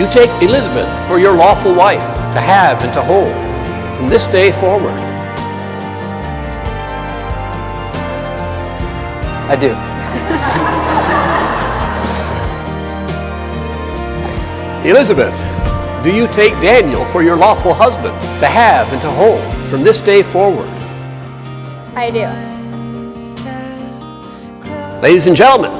You take Elizabeth for your lawful wife to have and to hold from this day forward. I do. Elizabeth, do you take Daniel for your lawful husband to have and to hold from this day forward? I do. Ladies and gentlemen,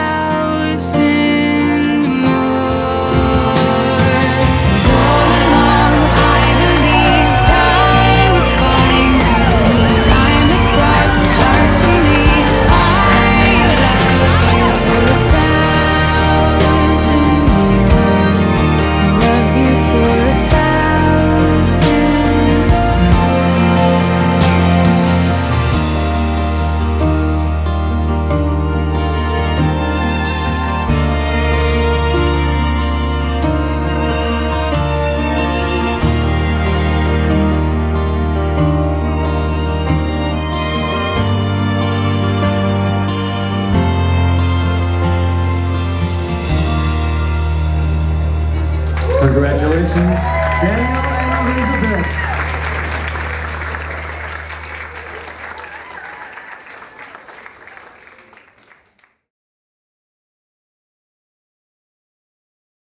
sin.